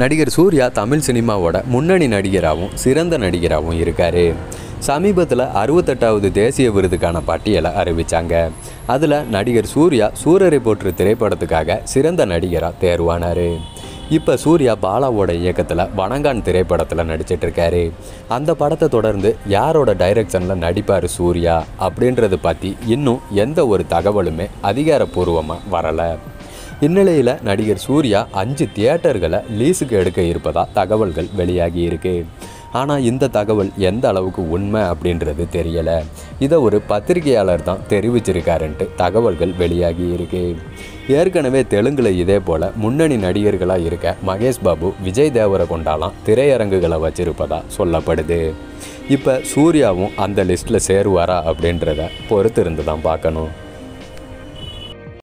நடிகர் சூர்யா தமிழ் சினிமாவோட முன்னணி நடிகராகவும் சிறந்த நடிகராகவும் இருக்கார். சமீபத்தில் அறுபத்தெட்டாவது தேசிய விருதுக்கான பட்டியலை அறிவித்தாங்க அதில் நடிகர் சூர்யா சூரரை போற்று திரைப்படத்துக்காக சிறந்த நடிகராக தேர்வானார். இப்போ சூர்யா பாலாவோட இயக்கத்தில் வணங்கான் திரைப்படத்தில் நடிச்சிட்ருக்காரு. அந்த படத்தை தொடர்ந்து யாரோட டைரக்ஷனில் நடிப்பார் சூர்யா அப்படின்றத பற்றி இன்னும் எந்த ஒரு தகவலுமே அதிகாரப்பூர்வமாக வரலை. இந்நிலையில் நடிகர் சூர்யா அஞ்சு தியேட்டர்களை லீஸுக்கு எடுக்க இருப்பதாக தகவல்கள் வெளியாகி இருக்கு. ஆனால் இந்த தகவல் எந்த அளவுக்கு உண்மை அப்படின்றது தெரியலை. இதை ஒரு பத்திரிகையாளர் தான் தெரிவிச்சிருக்காருன்ட்டு தகவல்கள் வெளியாகி இருக்கு. ஏற்கனவே தெலுங்கில் இதே போல் முன்னணி நடிகர்களாக இருக்க மகேஷ் பாபு விஜய் தேவரை கொண்டாலாம் திரையரங்குகளை வச்சிருப்பதா சொல்லப்படுது. இப்போ சூர்யாவும் அந்த லிஸ்ட்டில் சேருவாரா அப்படின்றத பொறுத்து இருந்து தான் பார்க்கணும்.